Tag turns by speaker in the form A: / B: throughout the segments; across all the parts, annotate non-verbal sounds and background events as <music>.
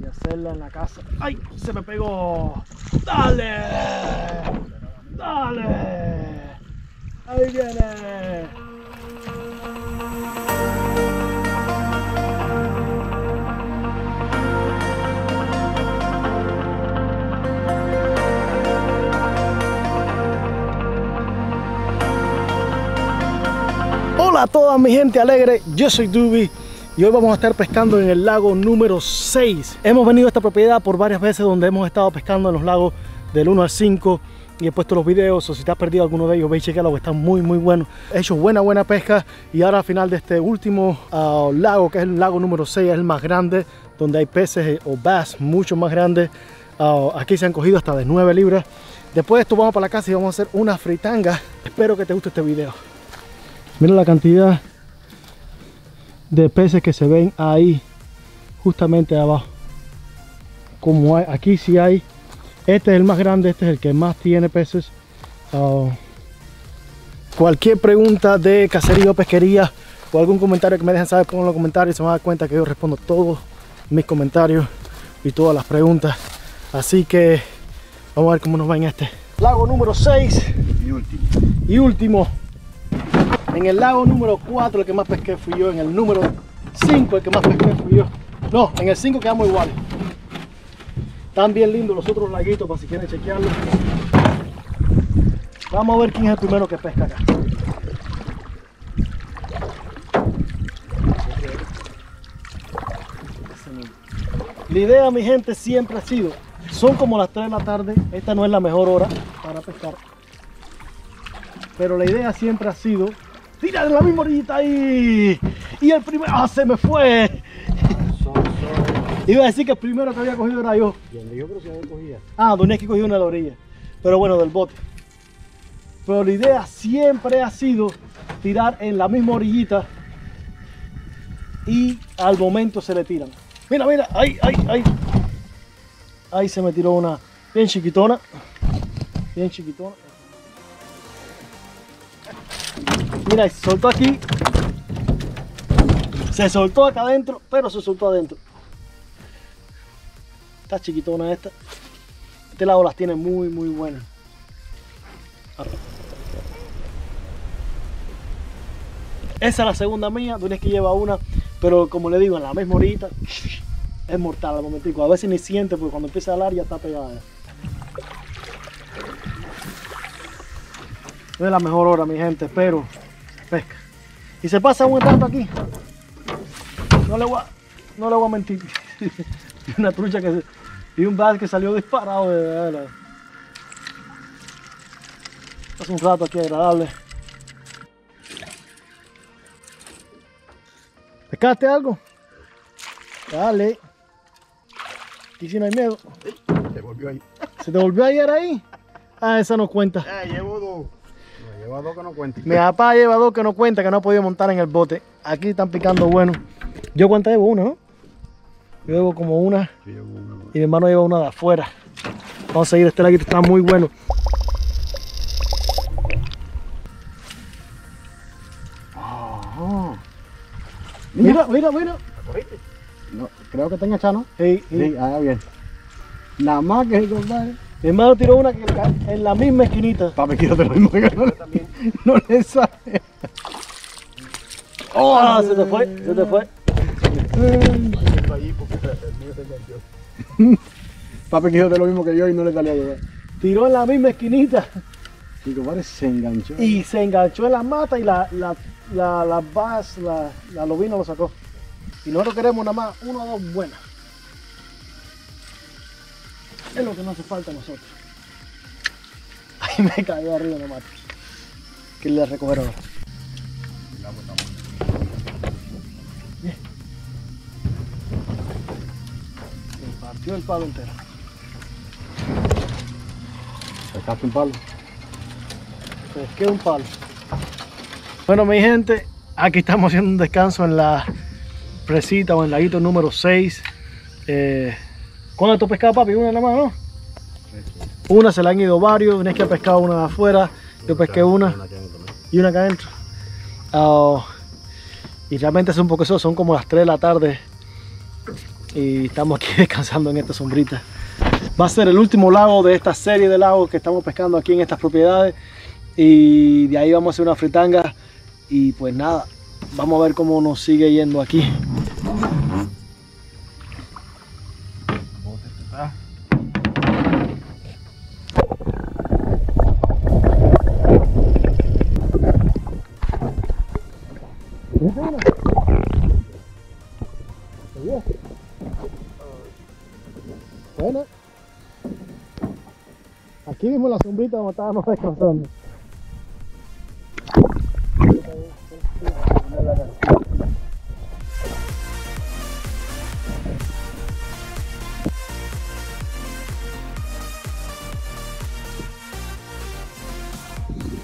A: y hacerla en la casa. ¡Ay! Se me pegó. ¡Dale! ¡Dale! Ahí viene. Hola a toda mi gente alegre, yo soy Dubi y hoy vamos a estar pescando en el lago número 6. Hemos venido a esta propiedad por varias veces donde hemos estado pescando en los lagos del 1 al 5 y he puesto los videos o si te has perdido alguno de ellos veis chequearlo que están muy muy buenos. He hecho buena buena pesca y ahora al final de este último uh, lago que es el lago número 6 es el más grande donde hay peces o bass mucho más grandes. Uh, aquí se han cogido hasta de 9 libras. Después de vamos para la casa y vamos a hacer una fritanga. Espero que te guste este video. Mira la cantidad de peces que se ven ahí, justamente abajo. Como hay, aquí sí hay. Este es el más grande, este es el que más tiene peces. Uh, cualquier pregunta de cacería o pesquería o algún comentario que me dejen saber, pongan en los comentarios. Se van a dar cuenta que yo respondo todos mis comentarios y todas las preguntas. Así que vamos a ver cómo nos va en este. Lago número 6
B: Y último.
A: y último. En el lago número 4 el que más pesqué fui yo. En el número 5 el que más pesqué fui yo. No, en el 5 quedamos iguales. Están bien lindos los otros laguitos para si quieren chequearlo. Vamos a ver quién es el primero que pesca acá. La idea, mi gente, siempre ha sido, son como las 3 de la tarde, esta no es la mejor hora para pescar. Pero la idea siempre ha sido tirar en la misma orillita ahí. Y el primero, ¡ah, se me fue! Iba a decir que el primero que había cogido era yo.
B: Yo creo que se cogía.
A: Ah, Doneski cogió una de la orilla. Pero bueno, del bote. Pero la idea siempre ha sido tirar en la misma orillita y al momento se le tiran. Mira, mira, ahí, ahí, ahí. Ahí se me tiró una bien chiquitona. Bien chiquitona. Mira, se soltó aquí. Se soltó acá adentro, pero se soltó adentro. Está chiquitona esta. Este lado las tiene muy, muy buenas. Esa es la segunda mía, tienes que lleva una, pero como le digo, en la misma horita es mortal al momentico. A veces ni siente porque cuando empieza a hablar ya está pegada. Es la mejor hora, mi gente, pero pesca. Y se pasa un rato aquí. No le voy a, no le voy a mentir. <laughs> una trucha que se, y un bass que salió disparado de verdad. Hace un rato aquí agradable. ¿Pescaste algo? Dale. Aquí si no hay miedo.
B: Se volvió ahí.
A: ¿Se te volvió ayer ahí? Ah, esa no cuenta.
B: Eh, llevo dos. No, llevo dos que no cuenten.
A: Mi papá lleva dos que no cuenta, que no ha podido montar en el bote. Aquí están picando bueno. Yo cuántas llevo una, ¿no? Yo llevo como una
B: Sí, llevo
A: y mi hermano lleva una de afuera. Vamos a seguir, este laguito está muy bueno.
B: Ah,
A: Mira, mira, mira.
B: no, creo que está enganchado, ¿no?
A: Ey, ey.
B: Sí, ah, bien. Nada más que el compadre.
A: Mi hermano tiró una que en la misma esquinita.
B: Papi, quiero lo mismo que no, le- no le sale.
A: Ah, se te fue, se te fue.
B: Papi hacer lo mismo que yo y no le salió a llegar.
A: Tiró en la misma esquinita
B: Y compadre se enganchó.
A: y se enganchó en la mata y la, la, la, la la, la lobina lo sacó. Y nosotros queremos nada más uno o dos buenas. Es lo que nos hace falta a nosotros. Ahí me cayó arriba mata. Que le recoger ahora. Bien. Me partió el palo entero.
B: Sacaste un palo.
A: Pesqué un palo. Bueno, mi gente, aquí estamos haciendo un descanso en la presita o en el laguito número 6. Eh, ¿Cuándo tú pescado, papi? Una nada más, ¿no? Una se le han ido varios. Tienes que ha pescado una de afuera. Yo pesqué una y una acá adentro. Y realmente es un poco eso, son como las 3 de la tarde. y estamos aquí <laughs> descansando en esta sombrita. Va a ser el último lago de esta serie de lagos que estamos pescando aquí en estas propiedades y de ahí vamos a hacer una fritanga y pues nada, vamos a ver cómo nos sigue yendo aquí. Bueno, aquí en la sombrita donde estábamos descansando.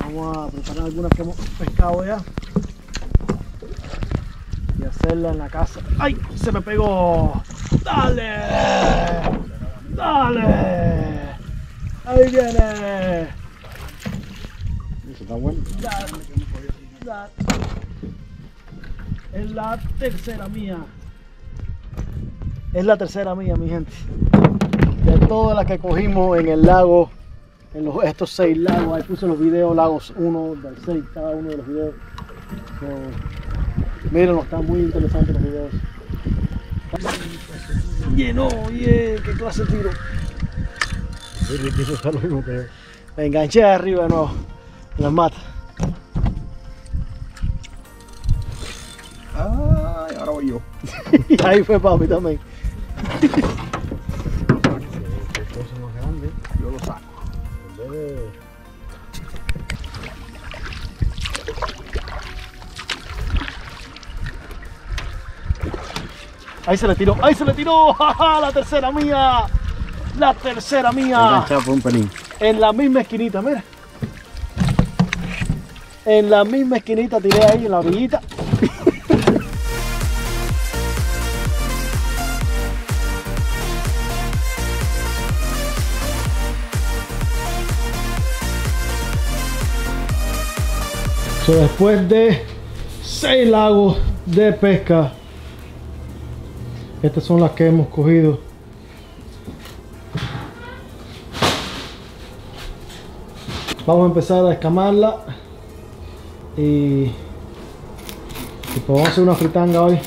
A: Vamos a preparar algunas que hemos pescado ya y hacerla en la casa. ¡Ay! Se me pegó. ¡Dale! ¡Dale! Ahí viene.
B: Eso está bueno.
A: Dale. Dale. Es la tercera mía. Es la tercera mía, mi gente. De todas las que cogimos en el lago, en los, estos seis lagos, ahí puse los videos, lagos 1 del 6, cada uno de los videos. So, mírenlo, están muy interesantes los videos. Llenó, yeah, qué clase de tiro. Me enganché arriba de nuevo, en las matas.
B: Ay, ahora voy yo. <laughs>
A: Y ahí fue papi también. <laughs> Ahí se le tiró, ahí se le tiró, <laughs> ¡Ja, la tercera mía, la tercera mía,
B: un pelín.
A: en la misma esquinita, mira. En la misma esquinita tiré ahí en la orillita. <laughs> So, después de seis lagos de pesca, estas son las que hemos cogido. Vamos a empezar a escamarla y, y pues vamos a hacer una fritanga hoy.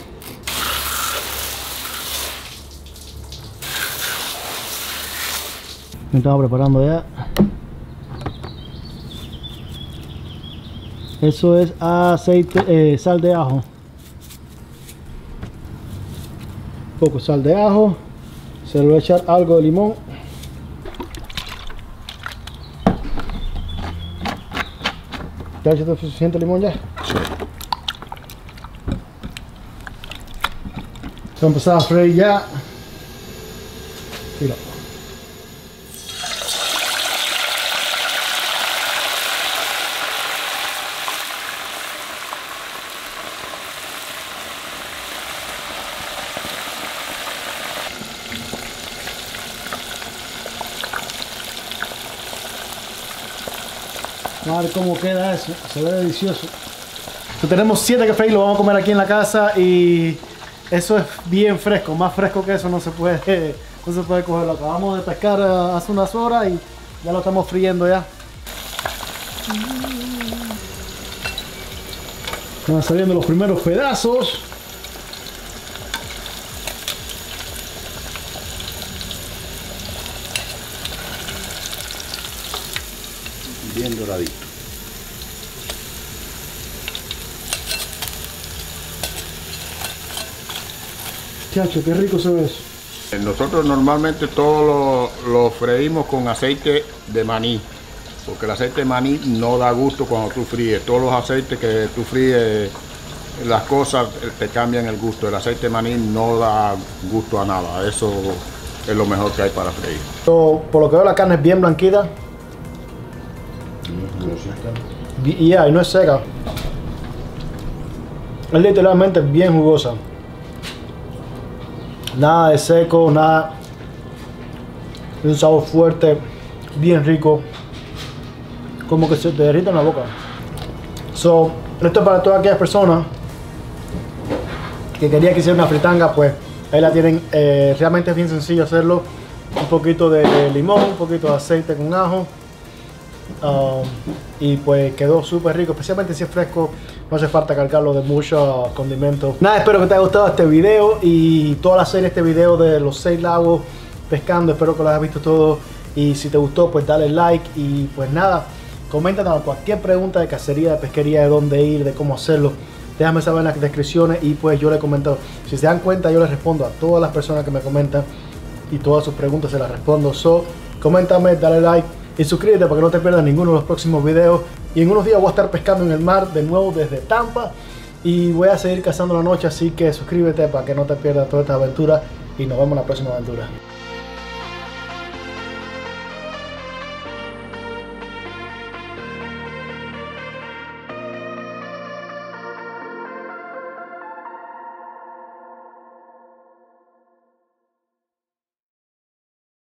A: Me estaba preparando ya. Eso es aceite, eh, sal de ajo. Poco sal de ajo, se le voy a echar algo de limón. ¿Ya echaste suficiente limón ya? Se va a empezar a freír ya. Mira. Ver cómo queda eso, se ve delicioso. Entonces, tenemos siete que freír, lo vamos a comer aquí en la casa y eso es bien fresco, más fresco que eso no se puede, <laughs> no se puede coger. Lo acabamos de pescar eh, hace unas horas y ya lo estamos friendo ya. Van saliendo los primeros pedazos.
B: Bien doradito.
A: Chacho, qué rico se ve eso.
C: Nosotros normalmente todo lo, lo freímos con aceite de maní, porque el aceite de maní no da gusto cuando tú fríes. Todos los aceites que tú fríes, las cosas eh, te cambian el gusto. El aceite de maní no da gusto a nada. Eso es lo mejor que hay para freír.
A: Por lo que veo la carne es bien blanquita. Y ya, y no es seca. Es literalmente bien jugosa. Nada de seco, nada. Es un sabor fuerte, bien rico. Como que se te derrita en la boca. So, esto es para todas aquellas personas que querían que hiciera una fritanga, pues Ahí la tienen, eh, realmente es bien sencillo hacerlo. Un poquito de limón, un poquito de aceite con ajo. Um, y pues quedó súper rico, especialmente si es fresco, no hace falta cargarlo de mucho condimento. Nada, espero que te haya gustado este video y toda la serie, este video de los seis lagos pescando, espero que lo hayas visto todo y si te gustó pues dale like y pues nada, coméntanos cualquier pregunta de cacería, de pesquería, de dónde ir, de cómo hacerlo. Déjame saber en las descripciones y pues yo le comento. Si se dan cuenta, yo les respondo a todas las personas que me comentan y todas sus preguntas se las respondo. So, coméntame, dale like y suscríbete para que no te pierdas ninguno de los próximos videos. Y en unos días voy a estar pescando en el mar de nuevo desde Tampa y voy a seguir cazando la noche, así que suscríbete para que no te pierdas toda esta aventura y nos vemos en la próxima aventura.